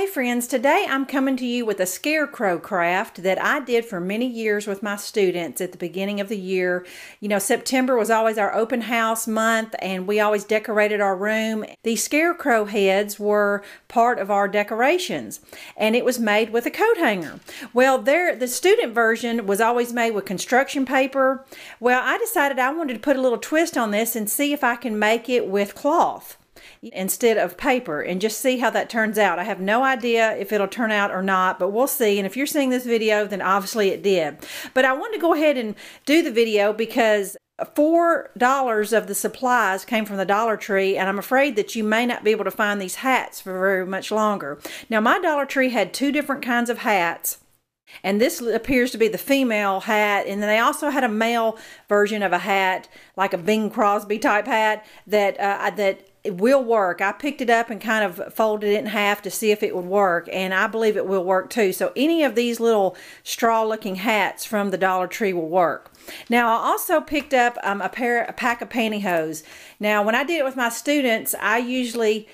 Hey friends, today I'm coming to you with a scarecrow craft that I did for many years with my students at the beginning of the year. You know, September was always our open house month and we always decorated our room. These scarecrow heads were part of our decorations and it was made with a coat hanger. Well, there the student version was always made with construction paper. Well, I decided I wanted to put a little twist on this and see if I can make it with cloth instead of paper and just see how that turns out. I have no idea if it'll turn out or not, but we'll see. And if you're seeing this video, then obviously it did. But I wanted to go ahead and do the video because four dollars of the supplies came from the Dollar Tree, and I'm afraid that you may not be able to find these hats for very much longer. Now, my Dollar Tree had two different kinds of hats. And this appears to be the female hat. And then they also had a male version of a hat, like a Bing Crosby type hat, that uh, that it will work. I picked it up and kind of folded it in half to see if it would work, and I believe it will work too. So any of these little straw-looking hats from the Dollar Tree will work. Now I also picked up um, a pair, a pack of pantyhose. Now when I did it with my students, I usually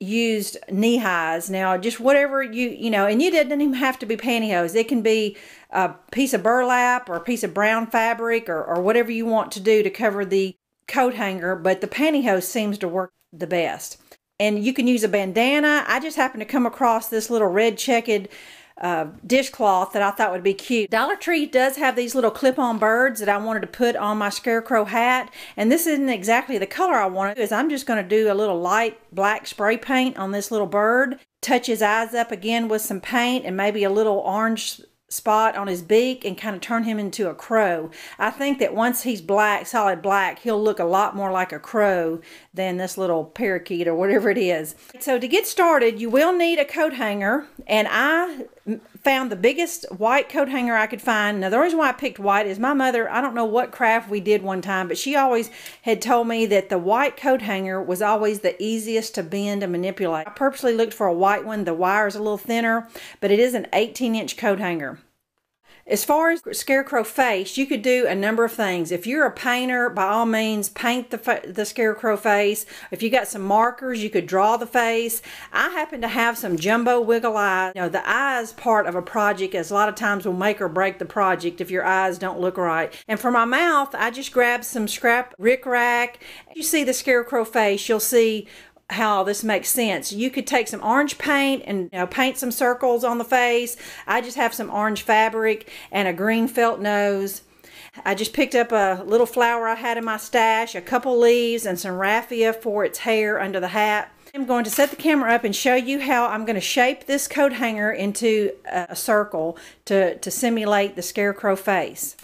used knee highs. Now just whatever you you know, and you didn't even have to be pantyhose. It can be a piece of burlap or a piece of brown fabric or, or whatever you want to do to cover the coat hanger, but the pantyhose seems to work the best. And you can use a bandana. I just happened to come across this little red checkered uh, dishcloth that I thought would be cute. Dollar Tree does have these little clip-on birds that I wanted to put on my scarecrow hat. And this isn't exactly the color I wanted. Is I'm just going to do a little light black spray paint on this little bird. Touch his eyes up again with some paint and maybe a little orange spot on his beak and kind of turn him into a crow. I think that once he's black, solid black, he'll look a lot more like a crow than this little parakeet or whatever it is. So to get started, you will need a coat hanger and I found the biggest white coat hanger I could find. Now the reason why I picked white is my mother, I don't know what craft we did one time, but she always had told me that the white coat hanger was always the easiest to bend and manipulate. I purposely looked for a white one. The wire is a little thinner, but it is an 18 inch coat hanger. As far as scarecrow face, you could do a number of things. If you're a painter, by all means, paint the, the scarecrow face. If you got some markers, you could draw the face. I happen to have some jumbo wiggle eyes. You know, the eyes part of a project is a lot of times will make or break the project if your eyes don't look right. And for my mouth, I just grabbed some scrap rickrack. You see the scarecrow face, you'll see how this makes sense. You could take some orange paint and you know, paint some circles on the face. I just have some orange fabric and a green felt nose. I just picked up a little flower I had in my stash, a couple leaves, and some raffia for its hair under the hat. I'm going to set the camera up and show you how I'm going to shape this coat hanger into a circle to, to simulate the scarecrow face.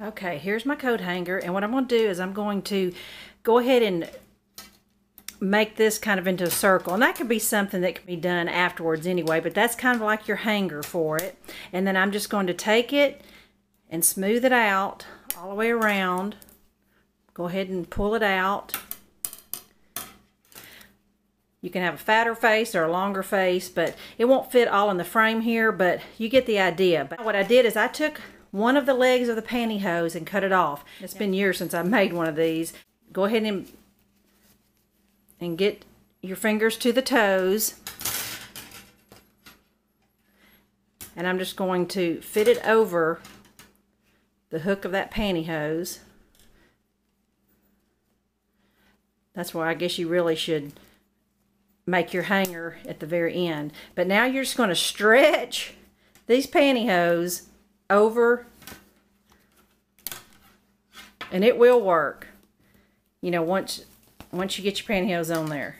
Okay, here's my coat hanger, and what I'm going to do is I'm going to go ahead and make this kind of into a circle. And that could be something that can be done afterwards anyway, but that's kind of like your hanger for it. And then I'm just going to take it and smooth it out all the way around. Go ahead and pull it out. You can have a fatter face or a longer face, but it won't fit all in the frame here, but you get the idea. But what I did is I took one of the legs of the pantyhose and cut it off. It's been years since I made one of these. Go ahead and and get your fingers to the toes. And I'm just going to fit it over the hook of that pantyhose. That's why I guess you really should make your hanger at the very end. But now you're just going to stretch these pantyhose over and it will work. You know, once once you get your pantyhose on there.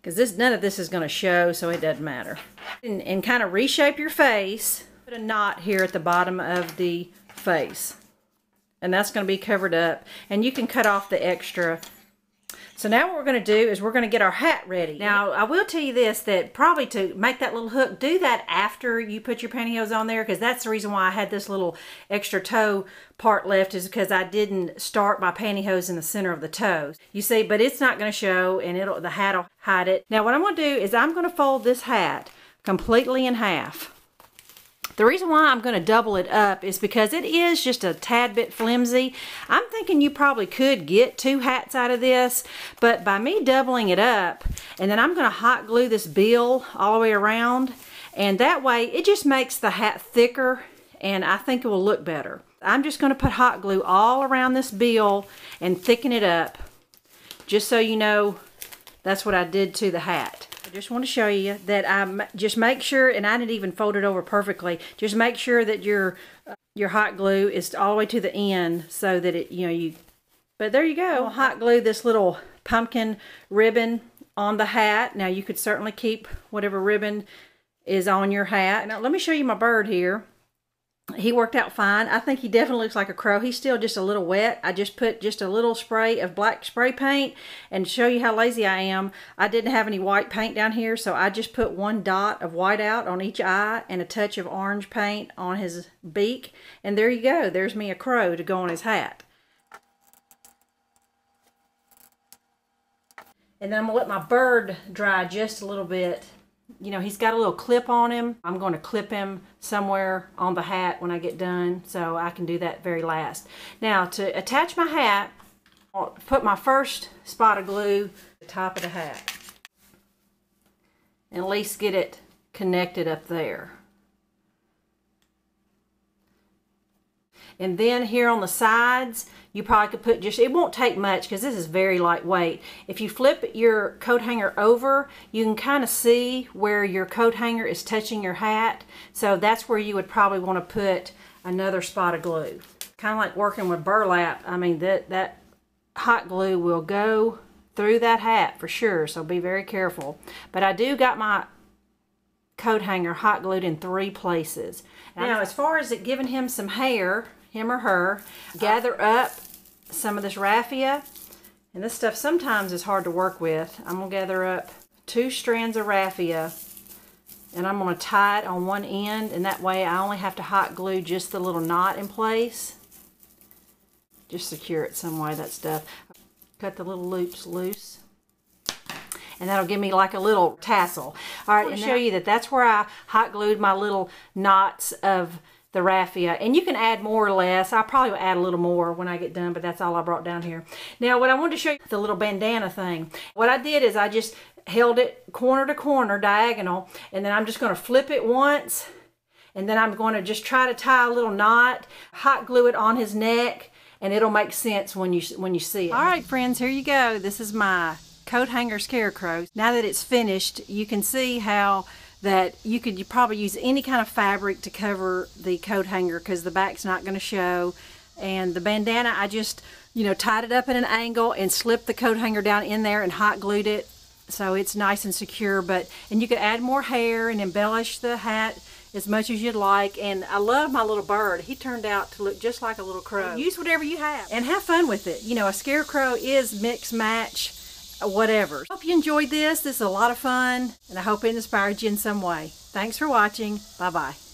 Because this none of this is going to show, so it doesn't matter. And, and kind of reshape your face. Put a knot here at the bottom of the face. And that's going to be covered up. And you can cut off the extra so now what we're going to do is we're going to get our hat ready. Now, I will tell you this, that probably to make that little hook, do that after you put your pantyhose on there, because that's the reason why I had this little extra toe part left is because I didn't start my pantyhose in the center of the toes. You see, but it's not going to show, and it'll the hat will hide it. Now, what I'm going to do is I'm going to fold this hat completely in half. The reason why I'm going to double it up is because it is just a tad bit flimsy. I'm thinking you probably could get two hats out of this, but by me doubling it up, and then I'm going to hot glue this bill all the way around, and that way it just makes the hat thicker and I think it will look better. I'm just going to put hot glue all around this bill and thicken it up just so you know that's what I did to the hat. Just want to show you that I just make sure, and I didn't even fold it over perfectly, just make sure that your uh, your hot glue is all the way to the end so that it, you know, you, but there you go. Hot glue this little pumpkin ribbon on the hat. Now you could certainly keep whatever ribbon is on your hat. Now let me show you my bird here he worked out fine. I think he definitely looks like a crow. He's still just a little wet. I just put just a little spray of black spray paint and show you how lazy I am. I didn't have any white paint down here, so I just put one dot of white out on each eye and a touch of orange paint on his beak. And there you go. There's me a crow to go on his hat. And then I'm to let my bird dry just a little bit you know, he's got a little clip on him. I'm going to clip him somewhere on the hat when I get done, so I can do that very last. Now, to attach my hat, I'll put my first spot of glue the top of the hat. And at least get it connected up there. And then here on the sides, you probably could put just, it won't take much because this is very lightweight. If you flip your coat hanger over, you can kind of see where your coat hanger is touching your hat. So that's where you would probably want to put another spot of glue. Kind of like working with burlap. I mean, that, that hot glue will go through that hat for sure. So be very careful. But I do got my coat hanger hot glued in three places. Now, as far as it giving him some hair, him or her, gather up some of this raffia. And this stuff sometimes is hard to work with. I'm going to gather up two strands of raffia and I'm going to tie it on one end and that way I only have to hot glue just the little knot in place. Just secure it some way, that stuff. Cut the little loops loose and that'll give me like a little tassel. All right, oh, and show you that that's where I hot glued my little knots of the raffia. And you can add more or less. I probably will add a little more when I get done, but that's all I brought down here. Now, what I wanted to show you, the little bandana thing. What I did is I just held it corner to corner, diagonal, and then I'm just going to flip it once, and then I'm going to just try to tie a little knot, hot glue it on his neck, and it'll make sense when you when you see it. All right, friends, here you go. This is my coat hanger scarecrow. Now that it's finished, you can see how that you could you probably use any kind of fabric to cover the coat hanger because the back's not going to show. And the bandana, I just, you know, tied it up at an angle and slipped the coat hanger down in there and hot glued it so it's nice and secure. But And you could add more hair and embellish the hat as much as you'd like. And I love my little bird. He turned out to look just like a little crow. Use whatever you have and have fun with it. You know, a scarecrow is mix match whatever. Hope you enjoyed this. This is a lot of fun, and I hope it inspired you in some way. Thanks for watching. Bye-bye.